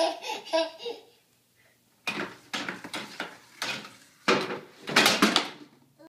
Hey.